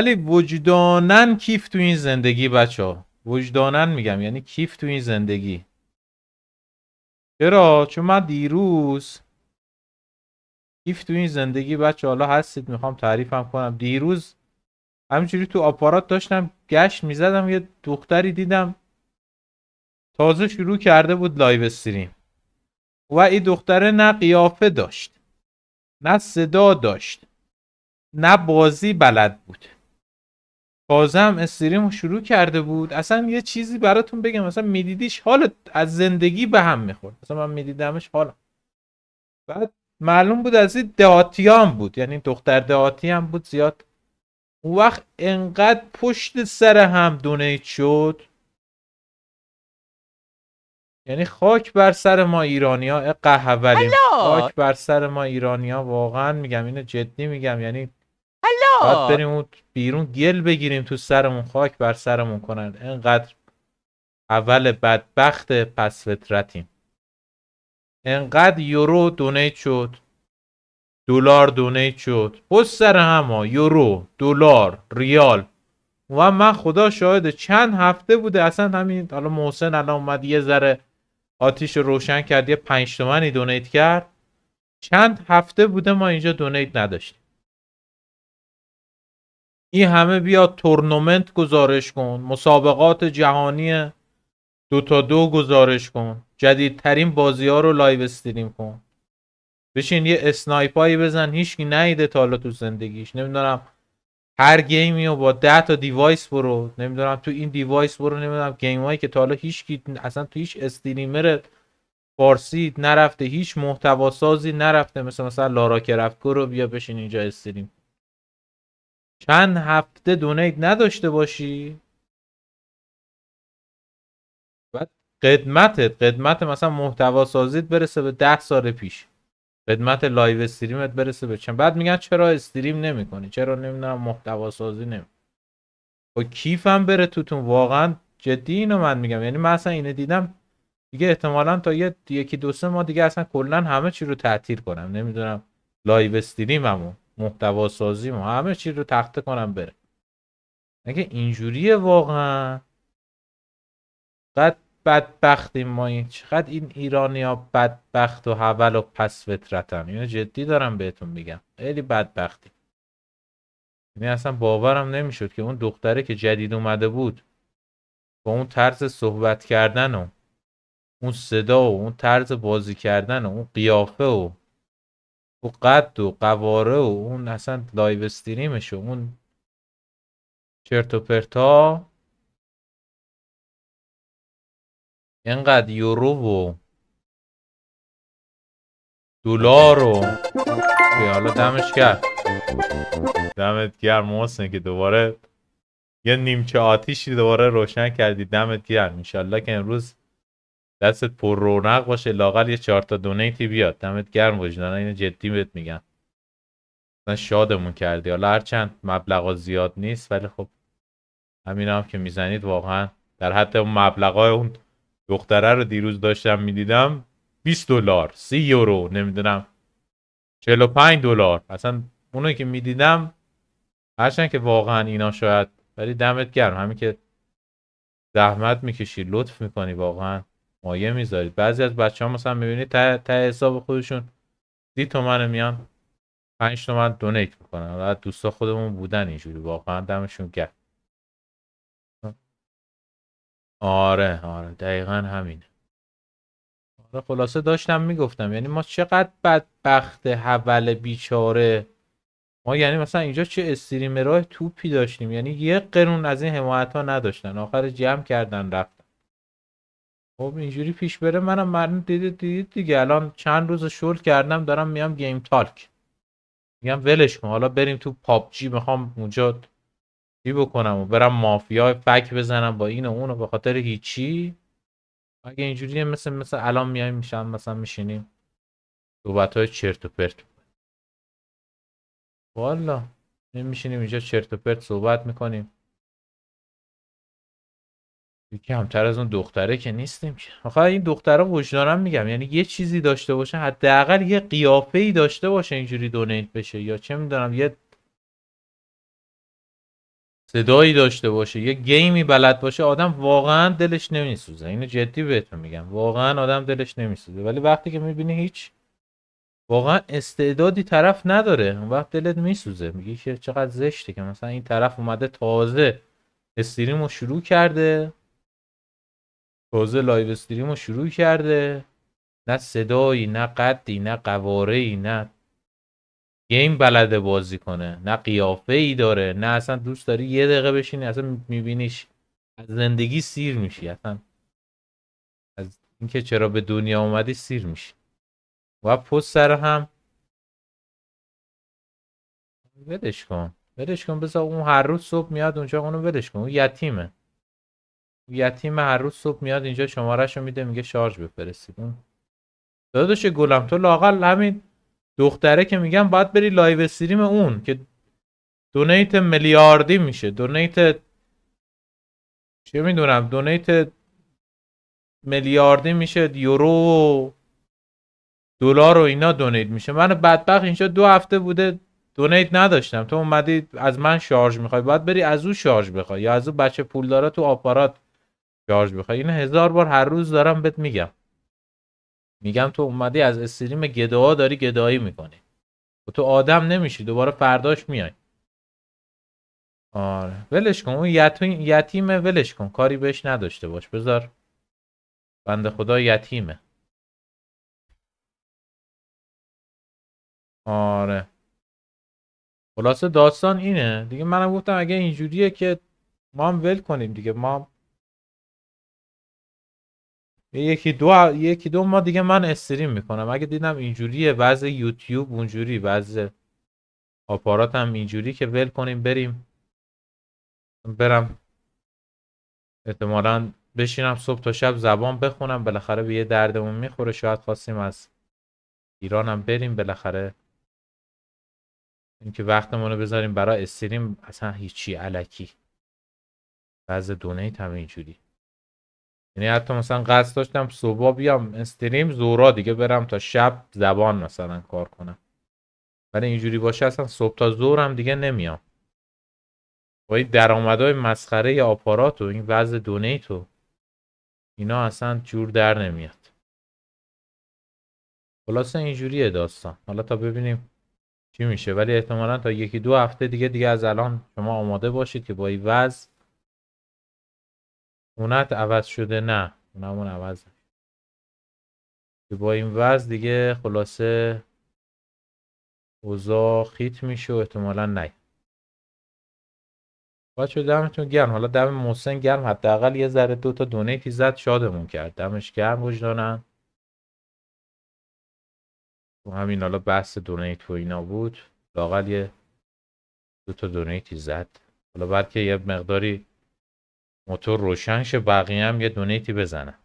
ولی وجداناً کیر تو این زندگی بچه ها. وجداناً میگم یعنی کیر تو این زندگی. چرا؟ چون من دیروز کیر تو این زندگی بچه حالا هستید می‌خوام تعریفم کنم. دیروز همینجوری تو آپارات داشتم گشت می‌زدم یه دختری دیدم. تازه شروع کرده بود live stream. و این دختره نه قیافه داشت نه صدا داشت نه بازی بلد بود. تازه هم استریم رو شروع کرده بود. اصلا یه چیزی براتون بگم. مثلا میدیدیش حال از زندگی به هم می‌خورد. مثلا من میدیدمش حالا. بعد معلوم بود از این دهاتی هم بود. یعنی دختر دهاتی هم بود زیاد. اون وقت انقدر پشت سر هم دونیت شد. یعنی خاک بر سر ما ایرانی ها قهولیم خاک بر سر ما ایرانی ها واقعا میگم اینو جدی میگم. یعنی باید بریم اون بیرون گل بگیریم تو سرمون خاک بر سرمون کنن. انقدر اول بدبخت پس فطرتیم. انقدر یورو دونیت شد. دلار دونیت شد. پست سر هم یورو دلار ریال. و من خدا شاهده چند هفته بوده اصلا همین حالا محسن الان اومد یه ذره آتیش روشن کرد یه پنج تومنی donate کرد. چند هفته بوده ما اینجا donate نداشتیم. این همه بیا تورنمنت گزارش کن. مسابقات جهانی دو تا دو گزارش کن. جدیدترین بازی ها رو live stream کن. بشین یه snipe هایی بزن. هیچکی نریده تا حالا تو زندگیش. نمی‌دونم. هر game ی رو با 10 تا device برو. نمی‌دونم تو این device برو. نمی‌دونم game هایی که تا حالا هیچ اصلا تو هیچ streamer فارسی نرفته. هیچ محتوا سازی نرفته. مثل مثلا لارا کرافت رو بیا بشین اینجا stream. چند هفته donate نداشته باشی؟ بعد قدمتت قدمت مثلا محتوا سازیت برسه به ده سال پیش. قدمت live stream ت برسه به چند. بعد میگن چرا stream نمی‌کنی؟ چرا نمی‌دونم محتوا سازی نمی؟ با کیرم بره توتون. واقعا جدی اینو من میگم. یعنی من اصلا اینو دیدم. دیگه احتمالا تا یه یکی دو سه ماه دیگه اصلا کلا همه چی رو تعطیل کنم. نمی‌دونم live stream مو. محتوا سازیمو همه چی رو تخته کنم بره. اگه اینجوریه واقعا. قد بدبختیم ما این چقدر این ایرانی ها بدبخت و هول و پست فطرتن. اینو جدی دارم بهتون میگم. خیلی بدبختی. یعنی اصلا باورم نمی‌شد که اون دختره که جدید اومده بود با اون طرز صحبت کردن و اون صدا و اون طرز بازی کردن و اون قیافه و او قد و قواره و اون اصلا live stream ش و اون چرت و پرتا. اینقدر یورو و دلار و حالا دمش کرد دمت گرم محسن که دوباره یه نیمچه آتیشی دوباره روشن کردی. دمت گرم. انشالله که امروز دستت پر رونق باشه لاقل یه چهار تا دونیتی بیاد. دمت گرم وجدان اینو جدی بهت میگم. مثلا شادمون کردی. حالا هرچند مبلغا زیاد نیست ولی خب همین هم که می‌زنید واقعا در حد اون مبلغای اون دختره رو دیروز داشتم می‌دیدم 20 دلار 30 یورو نمی‌دونم 45 دلار. اصلا اونو که می‌دیدم هرچند که واقعا اینا شاید ولی دمت گرم. همین که زحمت می‌کشی لطف می‌کنی واقعا. مایه می‌ذارید. بعضی از بچه ها مثلا می‌بینید ته حساب خودشون سی تومن میان 5 تومن دونیت می‌کنن. و دوستا خودمون بودن اینجوری. واقعا دمشون گرم. آره آره. دقیقا همینه. آره خلاصه داشتم می‌گفتم. یعنی ما چقدر بدبخت حول بیچاره. ما یعنی مثلا اینجا چه استریمرهای توپی داشتیم. یعنی یه قرون از این حمایت ها نداشتن. آخر جمع کردن رفتن. خب اینجوری پیش بره. منم مردم دیدید دیدید دیگه. الان چند روز شل کردم دارم میام گیم تالک. میگم ولش کن. حالا بریم تو پابجی می‌خوام اونجا چی بکنم؟ و برم مافیا فک بزنم با این و اون به خاطر هیچی؟ اگه اینجوری مثل مثل الان میایم میشم مثلا میشینیم. صحبت های چرت و پرت. والا میشینیم اینجا چرت و پرت صحبت می‌کنیم. یکی همتر از اون دختره که نیستیم که. آخه این دختره وجدانم میگم یعنی یه چیزی داشته باشه حداقل یه قیافه ای داشته باشه اینجوری دونیت بشه یا چه می‌دونم یه صدایی داشته باشه یه گیمی بلد باشه آدم واقعا دلش نمیسوزه. اینو جدی بهتون میگم واقعا آدم دلش نمیسوزه. ولی وقتی که می‌بینی هیچ واقعا استعدادی طرف نداره اون وقت دلت میسوزه. میگی که چقدر زشته که مثلا این طرف اومده تازه stream رو شروع کرده. تازه live stream رو شروع کرده. نه صدایی نه قدی نه قواره نه game بلده بازی کنه نه قیافه ای داره نه اصلا دوست داری یه دقیقه بشینی اصلا میبینیش از زندگی سیر میشی اصلا از اینکه چرا به دنیا اومدی سیر میشی. و پشت سر هم ولش کن ولش کن بذار اون هر روز صبح میاد اونجا اونو ولش کن اون یتیمه. یتیم هر روز صبح میاد اینجا شمارهشو میده میگه شارژ بفرستید. داداش گلم تو لااقل همین دختره که میگم باید بری live stream اون که donate میلیاردی میشه. donate چه می‌دونم donate میلیاردی میشه یورو دلار و اینا دونیت میشه. من بدبخت اینجا دو هفته بوده دونیت نداشتم. تو اومدی از من شارژ می‌خوای باید بری از او شارژ بخوای یا از او بچه پول داره تو آپارات شارژ بخوای این هزار بار هر روز دارم بهت میگم. میگم تو اومدی از استریم گداها داری گدایی می‌کنی. و تو آدم نمیشی دوباره فرداش میای. آره. ولش کن اون یتیم یتیمه ولش کن. کاری بهش نداشته باش. بذار. بنده خدا یتیمه. آره. خلاصه داستان اینه. دیگه منم گفتم اگه اینجوریه که ما هم ول کنیم دیگه. ما یکی دو یکی دو ما دیگه من استریم می‌کنم. اگه دیدم اینجوریه وضع یوتیوب اونجوری وضع آپارات هم اینجوری که ول کنیم بریم. برم احتمالا بشینم صبح تا شب زبان بخونم. بالاخره به یه دردمون می‌خوره. شاید خواستیم از ایرانم بریم. بالاخره اینکه وقتمون رو بذاریم برای استریم اصلا هیچی علکی. بعض دونیت هم اینجوری. یعنی حتی مثلا قصد داشتم صبح بیام استریم زورا دیگه برم تا شب زبان مثلا کار کنم. ولی اینجوری باشه اصلا صبح تا هم دیگه نمیام. با این درآمدهای مسخره آپارات و این وضع دونیت و اینا اصلا جور در نمیاد. خلاصه اینجوریه داستان. حالا تا ببینیم چی میشه. ولی احتمالا تا یکی دو هفته دیگه دیگه از الان شما آماده باشید که با این وضع اونت عوض شده؟ نه اونمون عوض با این وضع دیگه خلاصه اوضاع خیت میشه و احتمالا نه. بچه دمتون گرم. حالا دم محسن گرم. حداقل یه ذره دو تا دونیتی زد شادمون کرد. دمش گرم وجدانن و همین حالا بحث دونیت و اینا بود. لاقل یه دو تا دونیتی زد. حالا بلکه یه مقداری موتور روشن شه بقیه هم یه دونیتی بزنه